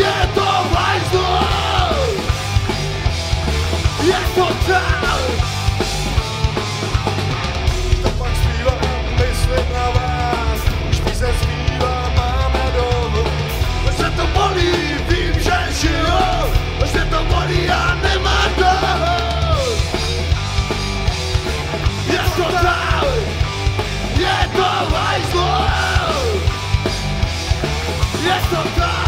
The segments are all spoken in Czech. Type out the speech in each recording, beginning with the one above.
Yeah! Не давай зло! Есть там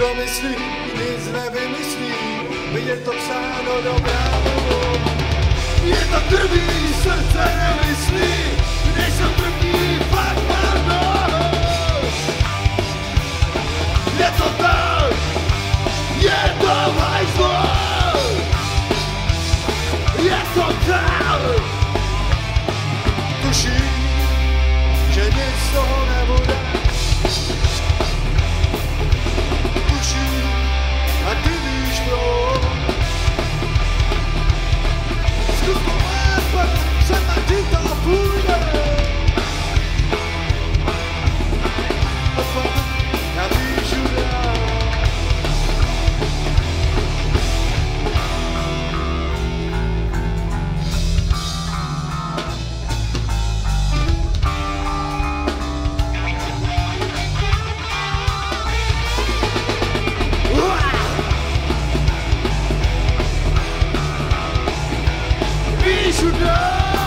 kdo myslí, nic nevymyslí, byť je to psáno do právu. Je to krví, srdce nemyslí, když jsem první, fakt pardon. Je to tak, je to hajzlo, je to tak. Tuším, we should love.